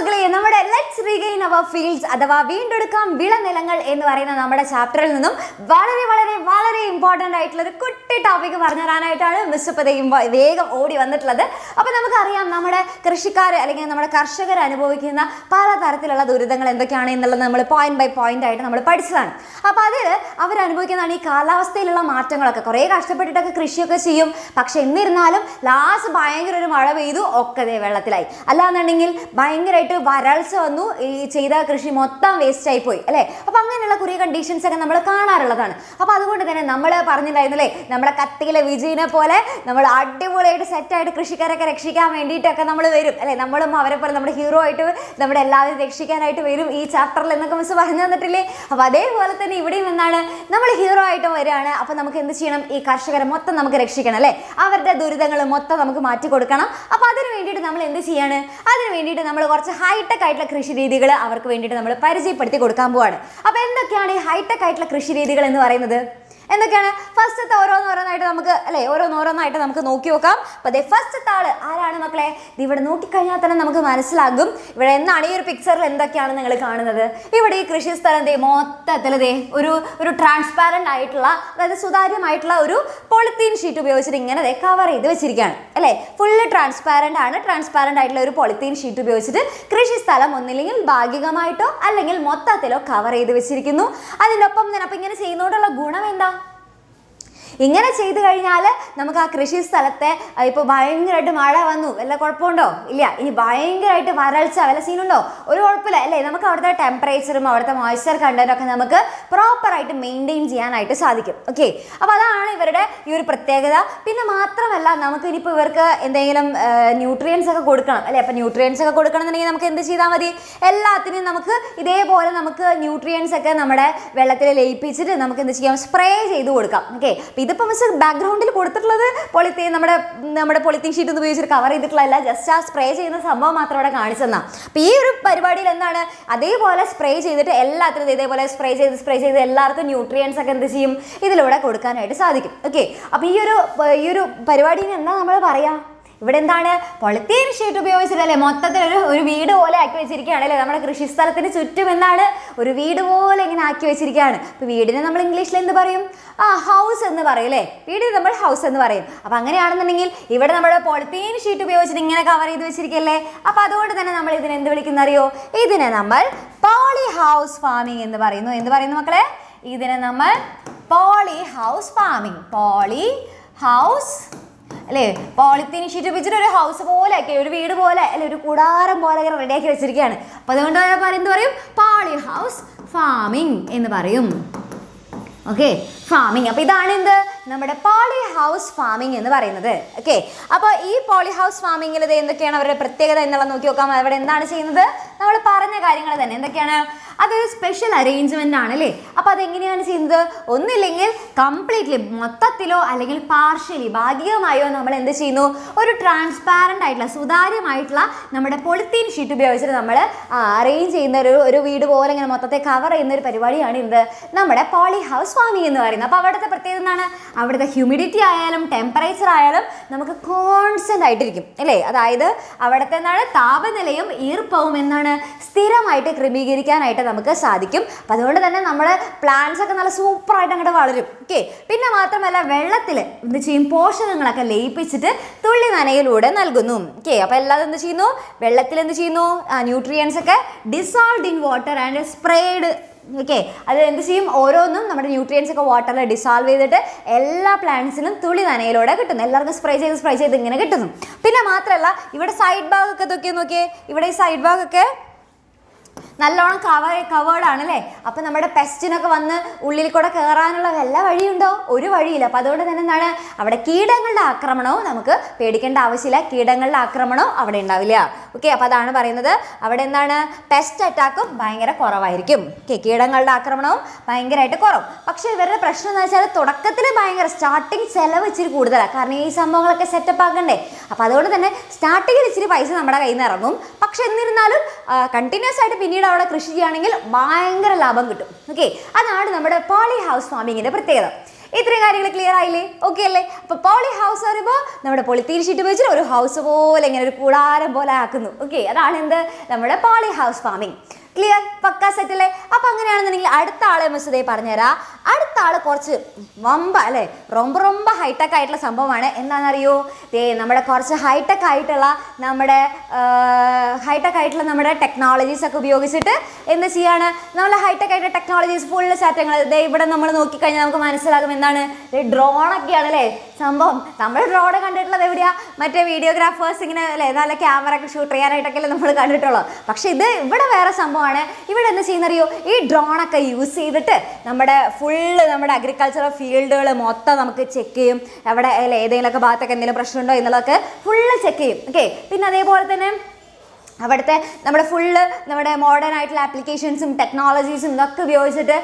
മക്കളെ നമ്മുടെ let's regain our fields അഥവാ വീണ്ടെടുക്കാം വിളനിലങ്ങൾ എന്ന് പറയുന്ന നമ്മുടെ ചാപ്റ്ററിൽ നിന്നും വളരെ വളരെ വളരെ ഇമ്പോർട്ടന്റ് ആയിട്ടുള്ള ഒരു കുട്ടി ടോപ്പിക് പറഞ്ഞു തരാനായിട്ടാണ് മിസ് ഇപ്പോൾ വേഗം ഓടി വന്നിട്ടുള്ളത്. അപ്പോൾ നമുക്കറിയാം നമ്മുടെ കൃഷിക്കാർ അല്ലെങ്കിൽ നമ്മുടെ കർഷകർ അനുഭവിക്കുന്ന പല തരത്തിലുള്ള ദുരിതങ്ങൾ എന്തൊക്കെയാണ് എന്നുള്ളത് നമ്മൾ പോയിന്റ് ബൈ പോയിന്റ് ആയിട്ട് നമ്മൾ പഠിച്ചതാണ്. അപ്പോൾ അതിൽ അവരനുഭവിക്കുന്നതാണ് ഈ കാലാവസ്ഥയിലുള്ള മാറ്റങ്ങളൊക്കെ. കുറേ കഷ്ടപ്പെട്ടിട്ടൊക്കെ കൃഷിയൊക്കെ ചെയ്യും. പക്ഷേ എന്നിരുന്നാലും ലാസ്റ്റ് ഭയങ്കര ഒരു മഴ പെയ്തു ഒക്കെ വെള്ളത്തിലായി. അല്ലാന്നുണ്ടെങ്കിൽ ഭയങ്കരമായിട്ട് വരൾച്ച വന്നു. ഈ ചെയ്ത കൃഷി മൊത്തം വേസ്റ്റ് ആയി പോയി അല്ലേ? അപ്പോൾ അങ്ങനെയുള്ള കുറേ കണ്ടീഷൻസ് ഒക്കെ നമ്മൾ കാണാറുള്ളതാണ്. അപ്പോൾ അതുകൊണ്ട് തന്നെ നമ്മൾ പറഞ്ഞിട്ടുണ്ടായിരുന്നില്ലേ നമ്മുടെ കത്തിയിലെ വിജയിനെ പോലെ നമ്മൾ അടിപൊളിയായിട്ട് സെറ്റായിട്ട് കൃഷിക്കാരൊക്കെ രക്ഷിക്കാൻ വേണ്ടിയിട്ടൊക്കെ നമ്മൾ വരും അല്ലേ? നമ്മളും അവരെ പോലെ നമ്മുടെ ഹീറോ ആയിട്ട് നമ്മുടെ എല്ലാവരും രക്ഷിക്കാനായിട്ട് വരും ഈ ചാപ്റ്ററിൽ എന്നൊക്കെ മിസ് പറഞ്ഞു തന്നിട്ടില്ലേ? അപ്പോൾ അതേപോലെ തന്നെ ഇവിടെയും എന്താണ് നമ്മൾ ഹീറോ ആയിട്ട് വരികയാണ്. അപ്പോൾ നമുക്ക് എന്ത് ചെയ്യണം? ഈ കർഷകരെ മൊത്തം നമുക്ക് രക്ഷിക്കണം അല്ലേ? അവരുടെ ദുരിതങ്ങൾ മൊത്തം നമുക്ക് മാറ്റി കൊടുക്കണം അപ്പോൾ അതിന് വേണ്ടിയിട്ട് നമ്മൾ എന്ത് ചെയ്യാണ്? അതിന് വേണ്ടിയിട്ട് നമ്മൾ കുറച്ച് ഹൈടെക് ആയിട്ടുള്ള കൃഷി രീതികൾ അവർക്ക് വേണ്ടിയിട്ട് നമ്മൾ പരിചയപ്പെടുത്തി കൊടുക്കാൻ പോവാണ്. അപ്പോൾ എന്തൊക്കെയാണ് ഈ ഹൈടെക് ആയിട്ടുള്ള കൃഷി രീതികൾ എന്ന് പറയുന്നത്? എന്തൊക്കെയാണ്? ഫസ്റ്റത്തെ ഓരോന്നോരോന്നായിട്ട് നമുക്ക് അല്ലേ ഓരോന്നോരോന്നായിട്ട് നമുക്ക് നോക്കി നോക്കാം. അപ്പോൾ അതെ ഫസ്റ്റത്തെ ആൾ ആരാണ് മക്കളെ? ഇവിടെ നോക്കിക്കഴിഞ്ഞാൽ തന്നെ നമുക്ക് മനസ്സിലാകും. ഇവിടെ എന്നാണ് ഈ ഒരു പിക്ചറിൽ എന്തൊക്കെയാണ് നിങ്ങൾ കാണുന്നത്? ഇവിടെ ഈ കൃഷി സ്ഥലം ദേ മൊത്തത്തിൽ ദേ ഒരു ഒരു ട്രാൻസ്പാരന്റ് ആയിട്ടുള്ള അതായത് സുതാര്യമായിട്ടുള്ള ഒരു പോളിത്തീൻ ഷീറ്റ് ഉപയോഗിച്ചിട്ട് ഇങ്ങനെ ദേ കവർ ചെയ്ത് വെച്ചിരിക്കുകയാണ്. അല്ലേ? ഫുള്ള് ട്രാൻസ്പാരന്റ് ആണ്. ട്രാൻസ്പാരന്റ് ആയിട്ടുള്ള ഒരു പോളിത്തീൻ ഷീറ്റ് ഉപയോഗിച്ചിട്ട് കൃഷി സ്ഥലം ഒന്നില്ലെങ്കിൽ ഭാഗികമായിട്ടോ അല്ലെങ്കിൽ മൊത്തത്തിലോ കവർ ചെയ്ത് വെച്ചിരിക്കുന്നു. അതിനൊപ്പം തന്നെ അപ്പം ഇങ്ങനെ ചെയ്യുന്നതുകൊണ്ടുള്ള ഗുണം എന്താ? ഇങ്ങനെ ചെയ്തു കഴിഞ്ഞാൽ നമുക്ക് ആ കൃഷി സ്ഥലത്തെ ഇപ്പോൾ ഭയങ്കരമായിട്ട് മഴ വന്നു. വല്ല കുഴപ്പമുണ്ടോ? ഇല്ല. ഇനി ഭയങ്കരമായിട്ട് വരൾച്ച വല്ല സീനുണ്ടോ? ഒരു കുഴപ്പമില്ല അല്ലേ? നമുക്ക് അവിടുത്തെ ടെമ്പറേച്ചറും അവിടുത്തെ മോയ്സ്ചർ കണ്ടന്റും ഒക്കെ നമുക്ക് പ്രോപ്പറായിട്ട് മെയിന്റെയിൻ ചെയ്യാനായിട്ട് സാധിക്കും. ഓക്കെ അപ്പോൾ അതാണ് ഇവരുടെ ഈ ഒരു പ്രത്യേകത. പിന്നെ മാത്രമല്ല നമുക്ക് ഇനിയിപ്പോൾ ഇവർക്ക് എന്തെങ്കിലും ന്യൂട്രിയൻസ് ഒക്കെ കൊടുക്കണം അല്ലേ? അപ്പോൾ ന്യൂട്രിയൻസ് ഒക്കെ കൊടുക്കണം എന്നുണ്ടെങ്കിൽ നമുക്ക് എന്ത് ചെയ്താൽ മതി? എല്ലാത്തിനും നമുക്ക് ഇതേപോലെ നമുക്ക് ന്യൂട്രിയൻസ് ഒക്കെ നമ്മുടെ വെള്ളത്തിൽ ലയിപ്പിച്ചിട്ട് നമുക്ക് എന്ത് ചെയ്യാം? സ്പ്രേ ചെയ്ത് കൊടുക്കാം. ഓക്കെ അപ്പോൾ ഇതിപ്പോൾ മിസ് ബാക്ക്ഗ്രൗണ്ടിൽ കൊടുത്തിട്ടുള്ളത് പൊളിത്തീൻ നമ്മുടെ നമ്മുടെ പൊളിത്തീൻ ഷീറ്റ് ഒന്ന് ഉപയോഗിച്ച് കവർ ചെയ്തിട്ടുള്ളതല്ല ജസ്റ്റ് ആ സ്പ്രേ ചെയ്യുന്ന സംഭവം മാത്രം അവിടെ കാണിച്ചു തന്നാ അപ്പോൾ ഈ ഒരു പരിപാടിയിൽ എന്താണ് അതേപോലെ സ്പ്രേ ചെയ്തിട്ട് എല്ലാത്തിനും ഇതേപോലെ സ്പ്രേ ചെയ്ത് സ്പ്രേ ചെയ്ത് എല്ലാവർക്കും ന്യൂട്രിയൻസ് ഒക്കെ എന്ത് ചെയ്യും? ഇതിലൂടെ കൊടുക്കാനായിട്ട് സാധിക്കും. ഓക്കെ അപ്പോൾ ഈ ഒരു ഈ ഒരു പരിപാടിയിൽ എന്താ നമ്മൾ പറയാ? ഇവിടെ എന്താണ്? പൊളിത്തീൻ ഷീറ്റ് ഉപയോഗിച്ചിട്ടല്ലേ മൊത്തത്തിൽ ഒരു ഒരു വീട് പോലെ ആക്കി വെച്ചിരിക്കുകയാണ് അല്ലേ? നമ്മുടെ കൃഷിസ്ഥലത്തിന് ചുറ്റും എന്താണ്? ഒരു വീട് പോലെ ഇങ്ങനെ ആക്കി വെച്ചിരിക്കുകയാണ്. ഇപ്പോൾ വീടിനെ നമ്മൾ ഇംഗ്ലീഷിൽ എന്ത് പറയും? ആ ഹൗസ് എന്ന് പറയും അല്ലേ? വീടിന് നമ്മൾ ഹൗസ് എന്ന് പറയും. അപ്പോൾ അങ്ങനെയാണെന്നുണ്ടെങ്കിൽ ഇവിടെ നമ്മുടെ പൊളിത്തീൻ ഷീറ്റ് ഉപയോഗിച്ചിട്ട് ഇങ്ങനെ കവർ ചെയ്ത് വെച്ചിരിക്കല്ലേ അപ്പോൾ അതുകൊണ്ട് തന്നെ നമ്മൾ ഇതിനെ എന്ത് വിളിക്കുന്ന അറിയോ? ഇതിനെ നമ്മൾ പോളി ഹൗസ് ഫാമിംഗ് എന്ന് പറയുന്നു. എന്ത് പറയുന്നു മക്കളെ? ഇതിനെ നമ്മൾ poly house farming poly house അല്ലേ? പോളിത്തീൻ ഷീറ്റ് ഉപയോഗിച്ചിട്ട് ഒരു ഹൗസ് പോലെ ആക്കി ഒരു വീട് പോലെ അല്ലെ? ഒരു കൂടാരം പോലെ റെഡിയാക്കി വെച്ചിരിക്കുകയാണ്. അപ്പോൾ അതുകൊണ്ട് എന്ത് പറയും? പോളി ഹൗസ് ഫാമിംഗ് എന്ന് പറയും. ഓക്കെ ഫാമിംഗ് അപ്പോൾ ഇതാണ് എന്ത്? നമ്മുടെ പോളി ഹൗസ് ഫാമിംഗ് എന്ന് പറയുന്നത്. ഓക്കെ അപ്പോൾ ഈ പോളി ഹൗസ് ഫാമിങ്ങിൽ എന്തൊക്കെയാണ് അവരുടെ പ്രത്യേകത എന്നുള്ളത് നോക്കി നോക്കാം. അവിടെ എന്താണ് ചെയ്യുന്നത്? നമ്മൾ പറഞ്ഞ കാര്യങ്ങൾ തന്നെ. എന്തൊക്കെയാണ്? അതൊരു സ്പെഷ്യൽ അറേഞ്ച്മെന്റ് ആണ് അല്ലേ അപ്പോൾ അതെങ്ങനെയാണ് ചെയ്യുന്നത്? ഒന്നില്ലെങ്കിൽ കംപ്ലീറ്റ്ലി മൊത്തത്തിലോ അല്ലെങ്കിൽ പാർഷ്യലി ഭാഗികമായോ നമ്മൾ എന്ത് ചെയ്യുന്നു? ഒരു ട്രാൻസ്പാരന്റ് ആയിട്ടുള്ള സുതാര്യമായിട്ടുള്ള നമ്മുടെ പൊളിത്തീൻ ഷീറ്റ് ഉപയോഗിച്ചിട്ട് നമ്മൾ അറേഞ്ച് ചെയ്യുന്ന ഒരു ഒരു വീട് പോലെ ഇങ്ങനെ മൊത്തത്തെ കവർ ചെയ്യുന്ന ഒരു പരിപാടിയാണ് ഇത് നമ്മുടെ പോളി ഹൗസ് ഫാമിംഗ് എന്ന് പറയുന്നത്. അപ്പോൾ അവിടുത്തെ പ്രത്യേകത എന്താണ്? അവിടുത്തെ ഹ്യൂമിഡിറ്റി ആയാലും ടെമ്പറേച്ചർ ആയാലും നമുക്ക് കോൺസ്റ്റന്റ് ആയിട്ടിരിക്കും അല്ലേ? അതായത് അവിടുത്തെ എന്താണ്? താപനിലയും ഈർപ്പവും എന്താണ് സ്ഥിരമായിട്ട് ക്രമീകരിക്കാനായിട്ട് നമുക്ക് സാധിക്കും. അപ്പം അതുകൊണ്ട് തന്നെ നമ്മുടെ പ്ലാന്റ്സ് ഒക്കെ നല്ല സൂപ്പറായിട്ട് അങ്ങോട്ട് വളരും. ഓക്കെ പിന്നെ മാത്രമല്ല വെള്ളത്തിൽ എന്ത് ചെയ്യും? പോഷകങ്ങളൊക്കെ ലയിപ്പിച്ചിട്ട് തുള്ളി നനയിലൂടെ നൽകുന്നു. ഓക്കെ അപ്പോൾ എല്ലാതും എന്ത് ചെയ്യുന്നു? വെള്ളത്തിൽ എന്ത് ചെയ്യുന്നു? ന്യൂട്രിയൻസ് ഒക്കെ dissolved in water and spread okay അത് എന്ത് ചെയ്യും? ഓരോന്നും നമ്മുടെ ന്യൂട്രിയൻസ് ഒക്കെ വാട്ടറിൽ ഡിസോൾവ് ചെയ്തിട്ട് എല്ലാ പ്ലാന്റ്സിനും തുളി നനയിലൂടെ കിട്ടുന്നു. എല്ലാവർക്കും സ്പ്രേ ചെയ്ത് സ്പ്രേ ചെയ്ത് ഇങ്ങനെ കിട്ടുന്നു. പിന്നെ മാത്രമല്ല ഇവിടെ സൈഡ് ഭാഗമൊക്കെ നോക്കിയാൽ നോക്കിയേ. ഇവിടെ ഈ സൈഡ് ഭാഗമൊക്കെ നല്ലോണം കവർ കവേർഡാണ് അല്ലേ അപ്പം നമ്മുടെ പെസ്റ്റിനൊക്കെ വന്ന് ഉള്ളിൽ കൂടെ കയറാനുള്ള വല്ല വഴിയുണ്ടോ? ഒരു വഴിയില്ല. അപ്പം അതുകൊണ്ട് തന്നെ എന്താണ്? അവിടെ കീടങ്ങളുടെ ആക്രമണവും നമുക്ക് പേടിക്കേണ്ട ആവശ്യമില്ല. കീടങ്ങളുടെ ആക്രമണവും അവിടെ ഉണ്ടാവില്ല. ഓക്കെ അപ്പം അതാണ് പറയുന്നത്. അവിടെ എന്താണ്? പെസ്റ്റ് അറ്റാക്കും ഭയങ്കര കുറവായിരിക്കും. ഓക്കെ കീടങ്ങളുടെ ആക്രമണവും ഭയങ്കരമായിട്ട് കുറവും. പക്ഷേ ഇവരുടെ പ്രശ്നം എന്ന് വെച്ചാൽ തുടക്കത്തിൽ ഭയങ്കര സ്റ്റാർട്ടിങ് ചിലവ് ഇച്ചിരി കൂടുതലാണ് കാരണം ഈ സംഭവങ്ങളൊക്കെ സെറ്റപ്പ് ആക്കണ്ടേ? അപ്പം അതുകൊണ്ട് തന്നെ സ്റ്റാർട്ടിങ്ങിൽ ഇച്ചിരി പൈസ നമ്മുടെ കയ്യിൽ നിന്ന് ഇറങ്ങും. പക്ഷെ എന്നിരുന്നാലും കണ്ടിന്യൂസ് ആയിട്ട് പിന്നീട് അവിടെ കൃഷി ചെയ്യുകയാണെങ്കിൽ ഭയങ്കര ലാഭം കിട്ടും. ഓക്കെ അതാണ് നമ്മുടെ പോളി ഹൗസ് ഫാമിങ്ങിന്റെ പ്രത്യേകത. ഇത്രയും കാര്യങ്ങൾ ക്ലിയർ ആയില്ലേ? ഓക്കെ അല്ലേ? അപ്പോൾ പോളി ഹൗസ് പറയുമ്പോൾ നമ്മുടെ പൊളിത്തീൻ ഷീറ്റ് വെച്ചിട്ട് ഒരു ഹൗസ് പോലെ ഇങ്ങനെ ഒരു കൂടാരം പോലെ ആക്കുന്നു. ഓക്കെ അതാണ് എന്ത്? നമ്മുടെ പോളി ഹൗസ് ഫാമിംഗ് ക്ലിയർ പക്ക സെറ്റ് അല്ലേ അപ്പൊ അങ്ങനെയാണെന്നുണ്ടെങ്കിൽ അടുത്ത ആളെ മിസ് ഇതേ പറഞ്ഞുതരാം. അടുത്ത ആൾ കുറച്ച് വമ്പ അല്ലേ? റൊമ്പ റൊമ്പ ഹൈടെക് ആയിട്ടുള്ള സംഭവമാണ്. എന്താണെന്നറിയോ? ദേ നമ്മുടെ കുറച്ച് ഹൈടെക് ആയിട്ടുള്ള നമ്മുടെ ഹൈടെക് ആയിട്ടുള്ള നമ്മുടെ ടെക്നോളജീസ് ഒക്കെ ഉപയോഗിച്ചിട്ട് എന്ത് ചെയ്യാണ്? നമ്മൾ ഹൈടെക് ആയിട്ടുള്ള ടെക്നോളജീസ് ഫുള്ള് സാറ്റങ്ങൾ ദേ ഇവിടെ നമ്മൾ നോക്കിക്കഴിഞ്ഞാൽ നമുക്ക് മനസ്സിലാകും എന്താണ്? ഡ്രോണൊക്കെയാണ് അല്ലേ? സംഭവം. നമ്മൾ ഡ്രോൺ കണ്ടിട്ടുള്ളത് എവിടെയാ? മറ്റേ വീഡിയോഗ്രാഫേഴ്സ് ഇങ്ങനെ അല്ലേ? നല്ല ക്യാമറ ഒക്കെ ഷൂട്ട് ചെയ്യാനായിട്ടൊക്കെ നമ്മൾ കണ്ടിട്ടുള്ളൂ പക്ഷെ ഇത് ഇവിടെ വേറെ സംഭവമാണ് ഇവിടെ എന്ത് ചെയ്യുന്നറിയോ? ഈ ഡ്രോണൊക്കെ യൂസ് ചെയ്തിട്ട് നമ്മുടെ ഫുള്ള് നമ്മുടെ അഗ്രികൾച്ചറൽ ഫീൽഡുകൾ മൊത്തം നമുക്ക് ചെക്ക് ചെയ്യും. അവിടെ ഏതെങ്കിലുമൊക്കെ ഭാഗത്തൊക്കെ എന്തെങ്കിലും പ്രശ്നമുണ്ടോ എന്നുള്ളതൊക്കെ ഫുള്ള് ചെക്ക് ചെയ്യും. ഓക്കെ പിന്നെ അതേപോലെ തന്നെ അവിടുത്തെ നമ്മുടെ ഫുള്ള് നമ്മുടെ മോഡേൺ ആയിട്ടുള്ള ആപ്ലിക്കേഷൻസും ടെക്നോളജീസും ഇതൊക്കെ ഉപയോഗിച്ചിട്ട്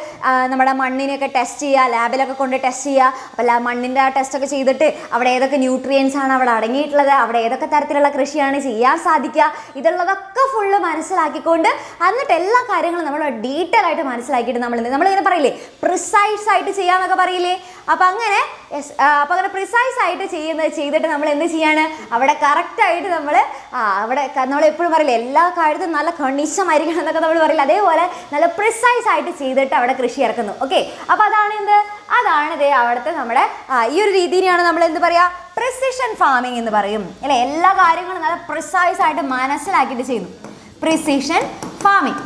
നമ്മുടെ മണ്ണിനെയൊക്കെ ടെസ്റ്റ് ചെയ്യുക ലാബിലൊക്കെ കൊണ്ട് ടെസ്റ്റ് ചെയ്യുക. അപ്പോൾ മണ്ണിന്റെ ആ ടെസ്റ്റൊക്കെ ചെയ്തിട്ട് അവിടെ ഏതൊക്കെ ന്യൂട്രിയൻസ് ആണ് അവിടെ അടങ്ങിയിട്ടുള്ളത് അവിടെ ഏതൊക്കെ തരത്തിലുള്ള കൃഷിയാണ് ചെയ്യാൻ സാധിക്കുക ഇതുള്ളതൊക്കെ ഫുള്ള് മനസ്സിലാക്കിക്കൊണ്ട് എന്നിട്ട് എല്ലാ കാര്യങ്ങളും നമ്മൾ ഡീറ്റെയിൽ ആയിട്ട് മനസ്സിലാക്കിയിട്ട് നമ്മൾ നമ്മളിങ്ങനെ പറയില്ലേ പ്രിസൈസ് ആയിട്ട് ചെയ്യാമെന്നൊക്കെ പറയില്ലേ? അപ്പം അങ്ങനെ അപ്പോൾ അപ്പം അങ്ങനെ പ്രിസൈസ് ആയിട്ട് ചെയ്യുന്നത് ചെയ്തിട്ട് നമ്മൾ എന്ത് ചെയ്യാണ്? അവിടെ കറക്റ്റായിട്ട് നമ്മൾ അവിടെ നമ്മൾ എപ്പോഴും പറയില്ലേ എല്ലാ കാര്യത്തും നല്ല കണിശമായിരിക്കണം എന്നൊക്കെ നമ്മൾ പറയില്ല? അതേപോലെ നല്ല പ്രിസൈസ് ആയിട്ട് ചെയ്തിട്ട് അവിടെ കൃഷി ഇറക്കുന്നു. ഓക്കെ അപ്പോൾ അതാണ് എന്ത്? അതാണ് ഇതേ അവിടുത്തെ നമ്മുടെ ഈ ഒരു രീതിയിലാണ് നമ്മൾ എന്ത് പറയുക പ്രിസിഷൻ ഫാമിംഗ് എന്ന് പറയും. അല്ലേ? എല്ലാ കാര്യങ്ങളും നല്ല പ്രിസൈസ് ആയിട്ട് മനസ്സിലാക്കിയിട്ട് ചെയ്യുന്നു. പ്രിസിഷൻ ഫാമിംഗ്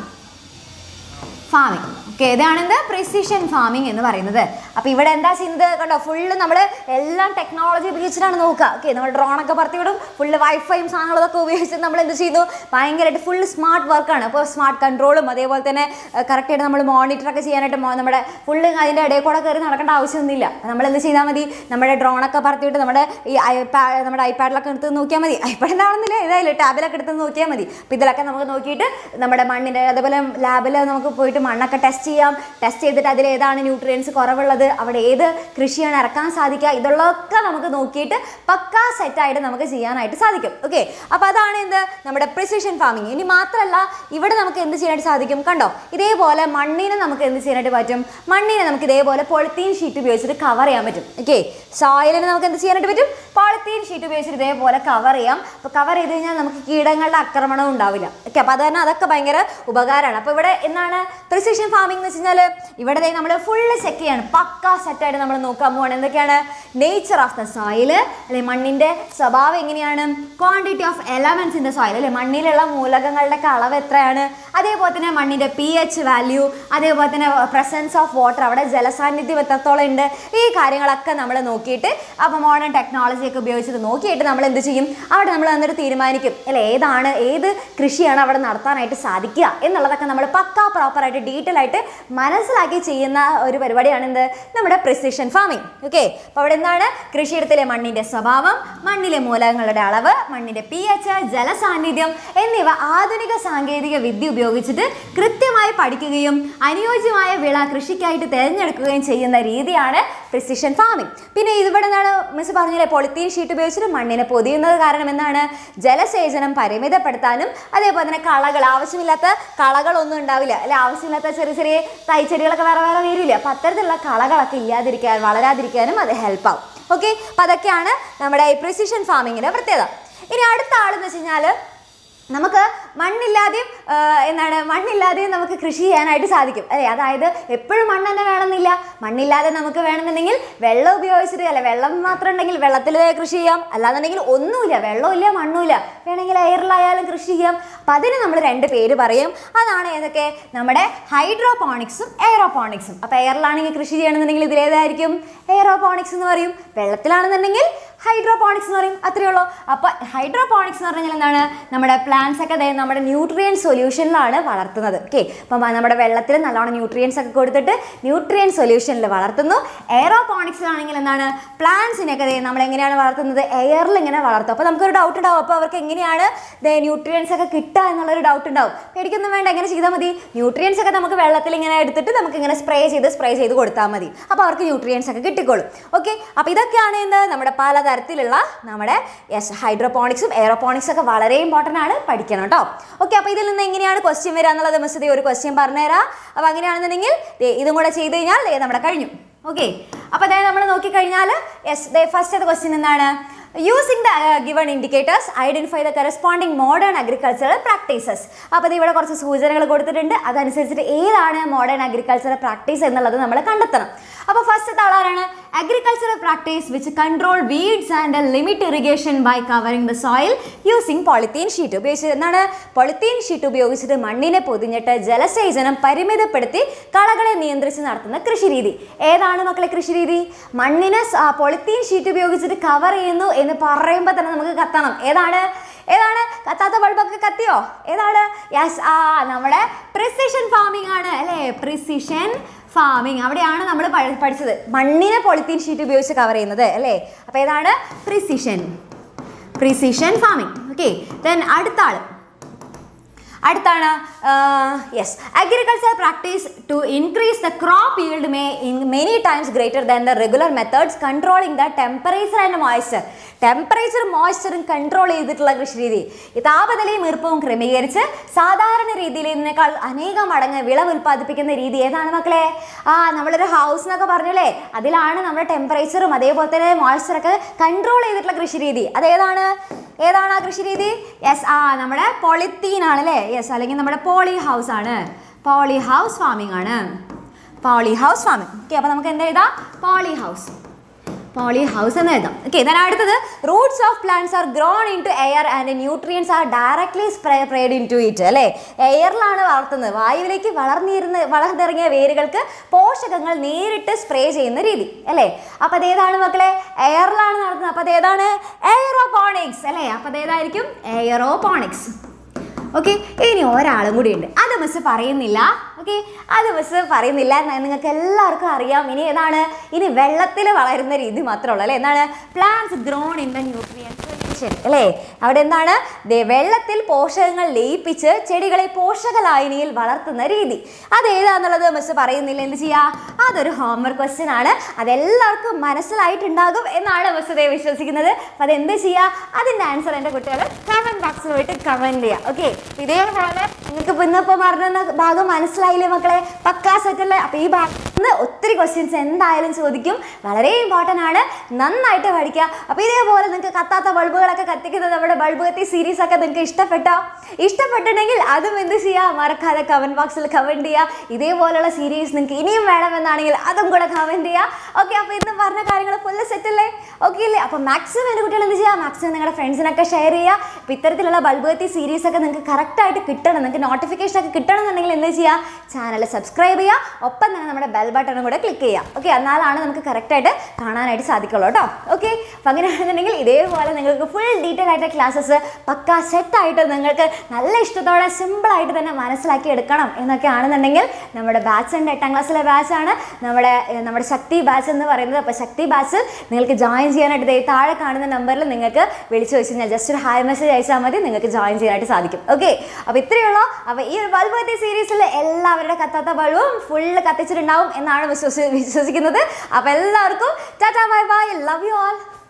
ഫാമിംഗ് ഓക്കെ ഇതാണെന്ത്? പ്രിസിഷൻ ഫാമിംഗ് എന്ന് പറയുന്നത്. അപ്പോൾ ഇവിടെ എന്താ ചെയ്യുന്നത്? കണ്ടോ ഫുള്ള് നമ്മൾ എല്ലാം ടെക്നോളജി ഉപയോഗിച്ചിട്ടാണ് നോക്കുക. ഓക്കെ നമ്മൾ ഡ്രോണൊക്കെ പറത്തി വിടും ഫുള്ള് വൈഫൈയും സാധനങ്ങളൊക്കെ ഉപയോഗിച്ച് നമ്മൾ എന്ത് ചെയ്യുന്നു? ഭയങ്കരമായിട്ട് ഫുള്ള് സ്മാർട്ട് വർക്കാണ് അപ്പോൾ സ്മാർട്ട് കൺട്രോളും അതേപോലെ തന്നെ കറക്റ്റായിട്ട് നമ്മൾ മോണിറ്ററൊക്കെ ചെയ്യാനായിട്ട് നമ്മുടെ ഫുള്ള് അതിന്റെ ഇടയിൽ കൂടെ കയറി നടക്കേണ്ട ആവശ്യമൊന്നുമില്ല. നമ്മൾ എന്ത് ചെയ്താൽ മതി? നമ്മുടെ ഡ്രോണൊക്കെ പറത്തിയിട്ട് നമ്മുടെ ഈ ഐപാഡ് നമ്മുടെ ഐപാഡിലൊക്കെ എടുത്ത് നോക്കിയാൽ മതി. ഐപാഡ് എന്താണെന്നില്ല ഏതായാലും ടാബിലൊക്കെ എടുത്ത് നോക്കിയാൽ മതി. അപ്പോൾ ഇതിലൊക്കെ നമുക്ക് നോക്കിയിട്ട് നമ്മുടെ മണ്ണിന്റെ അതേപോലെ ലാബിൽ നമുക്ക് പോയിട്ട് മണ്ണൊക്കെ ടെസ്റ്റ് ചെയ്യാം. ടെസ്റ്റ് ചെയ്തിട്ട് അതിൽ ഏതാണ് ന്യൂട്രിയൻസ് കുറവുള്ളത് അവിടെ ഏത് കൃഷിയാണ് ഇറക്കാൻ സാധിക്കുക ഇതുള്ളതൊക്കെ നമുക്ക് നോക്കിയിട്ട് പക്കാ സെറ്റായിട്ട് നമുക്ക് ചെയ്യാനായിട്ട് സാധിക്കും. ഓക്കെ അപ്പോൾ അതാണ് എന്ത്? നമ്മുടെ പ്രിസിഷൻ ഫാമിംഗ് ഇനി മാത്രമല്ല ഇവിടെ നമുക്ക് എന്ത് ചെയ്യാനായിട്ട് സാധിക്കും? കണ്ടോ? ഇതേപോലെ മണ്ണിനെ നമുക്ക് എന്ത് ചെയ്യാനായിട്ട് പറ്റും? മണ്ണിനെ നമുക്ക് ഇതേപോലെ പോളിത്തീൻ ഷീറ്റ് ഉപയോഗിച്ചിട്ട് കവർ ചെയ്യാൻ പറ്റും. ഓക്കെ സോയിലിനെ നമുക്ക് എന്ത് ചെയ്യാനായിട്ട് പറ്റും? പോളിത്തീൻ ഷീറ്റ് ഉപയോഗിച്ചിട്ട് ഇതേപോലെ കവർ ചെയ്യാം. അപ്പോൾ കവർ ചെയ്ത് കഴിഞ്ഞാൽ നമുക്ക് കീടങ്ങളുടെ ആക്രമണം ഉണ്ടാവില്ല. ഓക്കെ അപ്പോൾ അത് തന്നെ അതൊക്കെ ഭയങ്കര ഉപകാരമാണ്. അപ്പോൾ ഇവിടെ എന്താണ്? പ്രിസിഷൻ ഫാമിംഗ് എന്ന് വെച്ച് ഇവിടെ നമ്മൾ ഫുള്ള് ചെക്ക് ചെയ്യാണ്. പക്ക സെറ്റായിട്ട് നമ്മൾ നോക്കാൻ പോവാണ്. എന്തൊക്കെയാണ്? നേച്ചർ ഓഫ് ദ സോയിൽ അല്ലെ? മണ്ണിന്റെ സ്വഭാവം എങ്ങനെയാണ്? Quantity of elements in the soil അല്ലെ? മണ്ണിലുള്ള മൂലകങ്ങളുടെ അളവ് എത്രയാണ്? അതേപോലെ തന്നെ മണ്ണിന്റെ പി എച്ച് വാല്യൂ അതേപോലെ തന്നെ പ്രസൻസ് ഓഫ് വാട്ടർ അവിടെ ജലസാന്നിധ്യം എത്രത്തോളം ഉണ്ട്? ഈ കാര്യങ്ങളൊക്കെ നമ്മൾ നോക്കിയിട്ട് അപ്പോൾ മോഡേൺ ടെക്നോളജി ഒക്കെ ഉപയോഗിച്ചിട്ട് നോക്കിയിട്ട് നമ്മൾ എന്ത് ചെയ്യും? അവിടെ നമ്മൾ എന്നിട്ട് തീരുമാനിക്കും. അല്ലെ? ഏതാണ് ഏത് കൃഷിയാണ് അവിടെ നടത്താനായിട്ട് സാധിക്കുക എന്നുള്ളതൊക്കെ നമ്മൾ പക്കാ പ്രോപ്പറായിട്ട് ഡീറ്റെയിൽ ആയിട്ട് മനസ്സിലാക്കി ചെയ്യുന്ന ഒരു പരിപാടിയാണ് എന്ത് നമ്മുടെ പ്രിസിഷൻ ഫാമിംഗ് ഓക്കെ അപ്പോൾ അവിടെ എന്താണ്? കൃഷിയിടത്തിലെ മണ്ണിന്റെ സ്വഭാവം മണ്ണിലെ മൂലകങ്ങളുടെ അളവ് മണ്ണിന്റെ പി എച്ച് ജലസാന്നിധ്യം എന്നിവ ആധുനിക സാങ്കേതിക വിദ്യ ഉപയോഗിച്ചിട്ട് കൃത്യമായി പഠിക്കുകയും അനുയോജ്യമായ വിള കൃഷിക്കായിട്ട് തിരഞ്ഞെടുക്കുകയും ചെയ്യുന്ന രീതിയാണ് പ്രിസിഷൻ ഫാമിംഗ് പിന്നെ ഇവിടെ നിന്നാണ് മിസ് പറഞ്ഞില്ലേ? പൊളിത്തീൻ ഷീറ്റ് ഉപയോഗിച്ചിട്ട് മണ്ണിനെ പൊതിയുന്നത് കാരണം എന്താണ്? ജലസേചനം പരിമിതപ്പെടുത്താനും അതേപോലെ തന്നെ കളകൾ ആവശ്യമില്ലാത്ത കളകളൊന്നും ഉണ്ടാവില്ല. അല്ലെ ആവശ്യമില്ലാത്ത ചെറിയ ചെറിയ തൈച്ചെടികളൊക്കെ വേറെ വേറെ വരില്ല അപ്പോൾ അത്തരത്തിലുള്ള കളകളൊക്കെ ഇല്ലാതിരിക്കാൻ വളരാതിരിക്കാനും അത് ഹെൽപ്പ് ആവും. ഓക്കെ അപ്പോൾ അതൊക്കെയാണ് നമ്മുടെ ഈ പ്രിസിഷൻ ഫാമിങ്ങിന്റെ പ്രത്യേകത. ഇനി അടുത്ത ആളെന്ന് വെച്ച് കഴിഞ്ഞാൽ നമുക്ക് മണ്ണില്ലാതെയും എന്താണ് മണ്ണില്ലാതെയും നമുക്ക് കൃഷി ചെയ്യാനായിട്ട് സാധിക്കും. അല്ലേ? അതായത് എപ്പോഴും മണ്ണ് തന്നെ വേണമെന്നില്ല. മണ്ണില്ലാതെ നമുക്ക് വേണമെന്നുണ്ടെങ്കിൽ വെള്ളം ഉപയോഗിച്ചിട്ട് അല്ലെ വെള്ളം മാത്രം ഉണ്ടെങ്കിൽ വെള്ളത്തിൽ കൃഷി ചെയ്യാം. അല്ലാന്നുണ്ടെങ്കിൽ ഒന്നുമില്ല വെള്ളമില്ല മണ്ണുമില്ല. വേണമെങ്കിൽ എയറിലായാലും കൃഷി ചെയ്യാം. അപ്പം അതിന് നമ്മൾ രണ്ട് പേര് പറയും. അതാണ് ഏതൊക്കെ? നമ്മുടെ ഹൈഡ്രോപോണിക്സും എയറോപോണിക്സും അപ്പോൾ എയറിലാണെങ്കിൽ കൃഷി ചെയ്യണമെന്നുണ്ടെങ്കിൽ ഇതിലേതായിരിക്കും? എയറോപോണിക്സ് എന്ന് പറയും. വെള്ളത്തിലാണെന്നുണ്ടെങ്കിൽ ഹൈഡ്രോപോണിക്സ് എന്ന് പറയും. അത്രയേ ഉള്ളൂ. അപ്പോൾ ഹൈഡ്രോപോണിക്സ് എന്ന് പറഞ്ഞാൽ എന്താണ്? നമ്മുടെ പ്ലാന്റ്സ് ഒക്കെ അതായത് നമ്മുടെ ന്യൂട്രിയൻ സൊല്യൂഷനിലാണ് വളർത്തുന്നത്. ഓക്കെ അപ്പം നമ്മുടെ വെള്ളത്തിൽ നല്ലോണം ന്യൂട്രിയൻസ് ഒക്കെ കൊടുത്തിട്ട് ന്യൂട്രിയൻ സൊല്യൂഷനിൽ വളർത്തുന്നു. എയറോപോണിക്സ് ആണെങ്കിൽ എന്താണ്? പ്ലാന്റ്സിനൊക്കെ അതായത് നമ്മൾ എങ്ങനെയാണ് വളർത്തുന്നത്? എയറിൽ ഇങ്ങനെ വളർത്തും. അപ്പോൾ നമുക്കൊരു ഡൗട്ട് ഉണ്ടാവും. അപ്പോൾ അവർക്ക് എങ്ങനെയാണ് ന്യൂട്രിയൻസ് ഒക്കെ കിട്ടുക എന്നുള്ളൊരു ഡൗട്ട് ഉണ്ടാവും. പേടിക്കൊന്നും വേണ്ട. എങ്ങനെ ചെയ്താൽ മതി? ന്യൂട്രിയൻസ് ഒക്കെ നമുക്ക് വെള്ളത്തിൽ ഇങ്ങനെ എടുത്തിട്ട് നമുക്ക് ഇങ്ങനെ സ്പ്രേ ചെയ്ത് സ്പ്രേ ചെയ്ത് കൊടുത്താൽ മതി. അപ്പോൾ അവർക്ക് ന്യൂട്രിയൻസ് ഒക്കെ കിട്ടിക്കോളും. ഓക്കെ അപ്പോൾ ഇതൊക്കെയാണ് എന്ത്? നമ്മുടെ പലതരത്തിലുള്ള നമ്മുടെ യെസ് ഹൈഡ്രോപോണിക്സും എയറോപോണിക്സും ഒക്കെ വളരെ ഇമ്പോർട്ടന്റ് ആണ് പഠിക്കണം കേട്ടോ ഓക്കെ അപ്പോൾ ഇതിൽ നിന്ന് എങ്ങനെയാണ് ക്വസ്റ്റ്യൻ വരിക എന്നുള്ളത് മിസ് ഒരു ക്വസ്റ്റ്യൻ പറഞ്ഞുതരാം. അപ്പോൾ അങ്ങനെയാണെന്നുണ്ടെങ്കിൽ ഇതും കൂടെ ചെയ്ത് കഴിഞ്ഞാൽ നമ്മുടെ കഴിഞ്ഞു. ഓക്കെ അപ്പോൾ അതായത് നമ്മൾ നോക്കിക്കഴിഞ്ഞാൽ യെസ് ഫസ്റ്റ് ക്വസ്റ്റ്യൻ എന്താണ്? Using the given indicators identify the corresponding modern agricultural practices അപ്പോൾ ഇത് ഇവിടെ കുറച്ച് സൂചനകൾ കൊടുത്തിട്ടുണ്ട്. അതനുസരിച്ചിട്ട് ഏതാണ് മോഡേൺ അഗ്രികൾച്ചറൽ പ്രാക്ടീസ് എന്നുള്ളത് നമ്മൾ കണ്ടെത്തണം. അപ്പോൾ first ആളാരാണ് agricultural practice which control weeds and limit irrigation by covering the soil using polythene sheet ഉപയോഗിച്ച് എന്താണ് ഷീറ്റ് ഉപയോഗിച്ചിട്ട് മണ്ണിനെ പൊതിഞ്ഞിട്ട് ജലസേചനം പരിമിതപ്പെടുത്തി കളകളെ നിയന്ത്രിച്ച് നടത്തുന്ന കൃഷിരീതി. ഏതാണ് മക്കളെ കൃഷിരീതി? മണ്ണിനെ പോളിത്തീൻ ഷീറ്റ് ഉപയോഗിച്ചിട്ട് കവർ ചെയ്യുന്നു എന്ന് പറയുമ്പോൾ തന്നെ നമുക്ക് കത്തണം. ഏതാണ്? ഏതാണ്? കത്താത്ത ബൾബൊക്കെ കത്തിയോ? ഏതാണ്? യെസ് ആ നമ്മുടെ പ്രിസിഷൻ ഫാമിംഗ് ആണ് അല്ലേ? പ്രിസിഷൻ ഫാമിംഗ് അവിടെയാണ് നമ്മൾ പഠിച്ചത്. മണ്ണിനെ പോളിത്തീൻ ഷീറ്റ് ഉപയോഗിച്ച് കവർ ചെയ്യുന്നത് അല്ലേ? അപ്പോൾ ഏതാണ്? Precision precision farming okay then അടുത്ത ആൾ. അടുത്താണ് yes agriculture practice to increase the crop yield may in many times greater than the regular methods controlling the temperature and moisture temperature മോയ്സ്ചറും control ചെയ്തിട്ടുള്ള കൃഷി രീതി താപനിലയും ഈർപ്പവും ക്രമീകരിച്ച് സാധാരണ രീതിയിൽ ഇതിനേക്കാൾ അനേകം മടങ്ങ് വിളവ് ഉൽപ്പാദിപ്പിക്കുന്ന രീതി ഏതാണ് മക്കളെ? ആ നമ്മളൊരു ഹൗസ് എന്നൊക്കെ പറഞ്ഞല്ലേ? അതിലാണ് നമ്മുടെ ടെമ്പറേച്ചറും അതേപോലെ തന്നെ മോയ്സ്ചറൊക്കെ കൺട്രോൾ ചെയ്തിട്ടുള്ള കൃഷി രീതി അതേതാണ്? ഏതാണ് ആ കൃഷി രീതി യെസ് ആ നമ്മുടെ പോളിത്തീൻ ആണ് അല്ലേ? യെസ് അല്ലെങ്കിൽ നമ്മുടെ പോളി ഹൗസ് ആണ്. പോളി ഹൗസ് ഫാമിംഗ് ആണ്. പോളി ഹൗസ് ഫാമിംഗ് ഓക്കെ അപ്പോൾ നമുക്ക് എന്താ എഴുതാം? പോളി ഹൗസ് പോളി ഹൗസ് എന്ന് എഴുതാം. ഓക്കെ ഇതാണ് അടുത്തത് roots of plants are grown into air and nutrients are directly spread into it അല്ലേ? എയറിലാണ് വളർത്തുന്നത്. വായുവിലേക്ക് വളർന്നിരുന്ന വളർന്നിറങ്ങിയ വേരുകൾക്ക് പോഷകങ്ങൾ നേരിട്ട് സ്പ്രേ ചെയ്യുന്ന രീതി അല്ലേ? അപ്പം അതേതാണ് മക്കളെ? എയറിലാണ് നടത്തുന്നത്. അപ്പം അതേതാണ് എയറോപോണിക്സ് അല്ലേ? അപ്പം അതേതായിരിക്കും എയറോപോണിക്സ് ഓക്കെ ഇനി ഒരാളും കൂടി ഉണ്ട്. അത് മിസ് പറയുന്നില്ല. ഓക്കെ അത് മിസ് പറയുന്നില്ല. നിങ്ങൾക്ക് എല്ലാവർക്കും അറിയാം. ഇനി ഏതാണ്? ഇനി വെള്ളത്തിൽ വളരുന്ന രീതി മാത്രമേ ഉള്ളൂ അല്ലേ? എന്താണ്? Plants grown in the nutrient solution അല്ലേ? അവിടെ എന്താണ്? വെള്ളത്തിൽ പോഷകങ്ങൾ ലയിപ്പിച്ച് ചെടികളെ പോഷക ലായനിയിൽ വളർത്തുന്ന രീതി. അത് ഏതാന്നുള്ളത് മിസ് പറയുന്നില്ല. എന്ത് ചെയ്യാ? അതൊരു ഹോംവർക്ക് ക്വസ്റ്റ്യൻ ആണ്. അതെല്ലാവർക്കും മനസ്സിലായിട്ടുണ്ടാകും എന്നാണ് മിസ് ദേ വിശ്വസിക്കുന്നത്. അപ്പം അതെന്ത് ചെയ്യുക അതിന്റെ ആൻസർ എന്റെ കുട്ടികൾ കമന്റ് ബോക്സിൽ പോയിട്ട് കമന്റ് ചെയ്യുക ഓക്കെ ഇതേപോലെ നിങ്ങൾക്ക് ഇന്നിപ്പോൾ പറഞ്ഞ ഭാഗം മനസ്സിലായില്ലേ മക്കളെ? പക്കാ സെറ്റല്ലേ അപ്പോൾ ഈ ഭാഗത്ത് ഒത്തിരി ക്വസ്റ്റ്യൻസ് എന്തായാലും ചോദിക്കും. വളരെ ഇമ്പോർട്ടന്റ് ആണ്. നന്നായിട്ട് പഠിക്കുക. അപ്പോൾ ഇതേപോലെ നിങ്ങൾക്ക് കത്താത്ത ബൾബുകളൊക്കെ കത്തിക്കുന്നത് നമ്മുടെ ബൾബ് കത്തി സീരീസ് ഒക്കെ നിങ്ങൾക്ക് ഇഷ്ടപ്പെട്ടോ? ഇഷ്ടപ്പെട്ടിട്ടുണ്ടെങ്കിൽ അതും എന്ത് ചെയ്യുക മറക്കാതെ കമന്റ് ബോക്സിൽ കമന്റ് ചെയ്യുക ഇതേപോലെയുള്ള സീരീസ് നിങ്ങൾക്ക് ഇനിയും വേണമെന്നാണെങ്കിൽ അതും കൂടെ കമന്റ് ചെയ്യുക ഓക്കെ അപ്പോൾ ഇന്ന് പറഞ്ഞ കാര്യങ്ങൾ ഫുള്ള് സെറ്റല്ലേ ഓക്കെ അല്ലേ? അപ്പോൾ മാക്സിമം എന്റെ കുട്ടികൾ എന്ത് ചെയ്യുക മാക്സിമം നിങ്ങളുടെ ഫ്രണ്ട്സിനൊക്കെ ഷെയർ ചെയ്യുക അപ്പോൾ ഇത്തരത്തിലുള്ള ബൾബ് കത്തി സീരീസ് ഒക്കെ നിങ്ങൾക്ക് കറക്റ്റായിട്ട് കിട്ടണം. നിങ്ങൾക്ക് നോട്ടിഫിക്കേഷൻ ഒക്കെ കിട്ടണമെന്നുണ്ടെങ്കിൽ എന്ത് ചെയ്യുക ചാനൽ സബ്സ്ക്രൈബ് ചെയ്യുക ഒപ്പം തന്നെ നമ്മുടെ ബെൽ ബട്ടണും കൂടെ ക്ലിക്ക് ചെയ്യുക ഓക്കെ എന്നാലാണ് നമുക്ക് കറക്റ്റായിട്ട് കാണാനായിട്ട് സാധിക്കുള്ളൂ കേട്ടോ. ഓക്കെ അപ്പോൾ അങ്ങനെയാണെന്നുണ്ടെങ്കിൽ ഇതേപോലെ നിങ്ങൾക്ക് ഫുൾ ഡീറ്റെയിൽ ആയിട്ട് ക്ലാസ്സസ് പക്ക സെറ്റായിട്ട് നിങ്ങൾക്ക് നല്ല ഇഷ്ടത്തോടെ സിമ്പിളായിട്ട് തന്നെ മനസ്സിലാക്കി എടുക്കണം എന്നൊക്കെ ആണെന്നുണ്ടെങ്കിൽ നമ്മുടെ ബാച്ച് ഉണ്ട് എട്ടാം ക്ലാസ്സിലെ ബാച്ചാണ് നമ്മുടെ നമ്മുടെ ശക്തി ബാച്ച് എന്ന് പറയുന്നത്. അപ്പോൾ ശക്തി ബാച്ച് നിങ്ങൾക്ക് ജോയിൻ ചെയ്യാനായിട്ട് താഴെ കാണുന്ന നമ്പറിൽ നിങ്ങൾക്ക് വിളിച്ചു വെച്ച് കഴിഞ്ഞാൽ ജസ്റ്റ് ഒരു ഹായ് മെസ്സേജ് അയച്ചാൽ മതി. നിങ്ങൾക്ക് ജോയിൻ ചെയ്യാനായിട്ട് സാധിക്കും. ഓക്കെ അപ്പോൾ ഇത്രയേ ഉള്ളൂ. അപ്പോൾ ഈ ഒരു ബൾബത്തി സീരീസിൽ എല്ലാവരുടെ കത്താത്ത ബൾബും ഫുള്ള് കത്തിച്ചിട്ടുണ്ടാവും എന്നാണ് വിശ്വസി വിശ്വസിക്കുന്നത്. അപ്പോൾ എല്ലാവർക്കും tata bye bye. Love you all